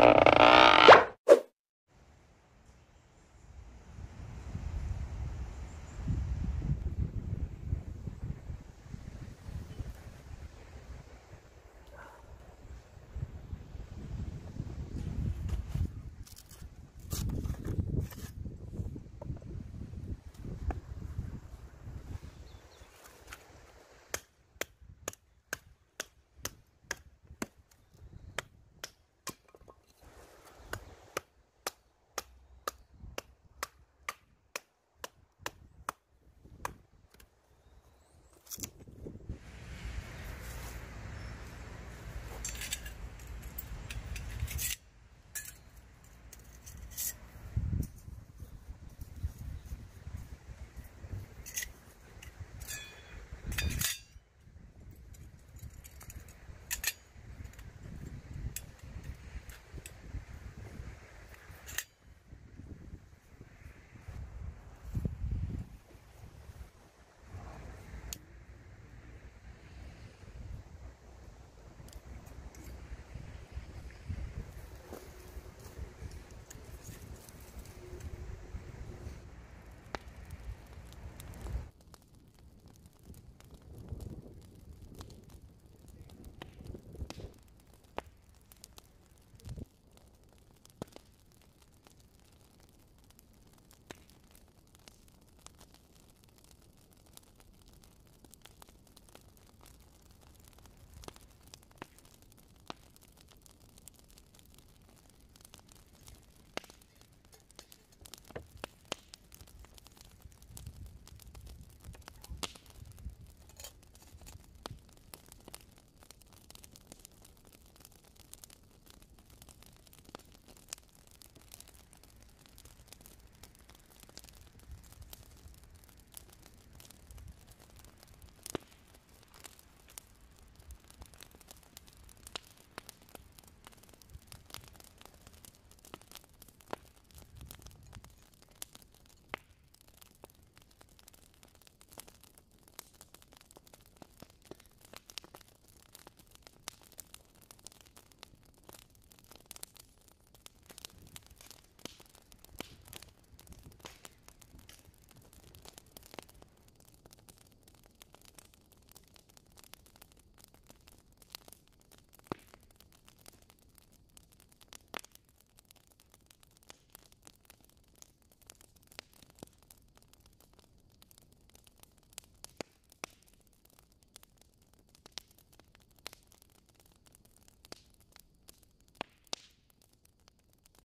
Uh...